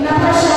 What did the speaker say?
na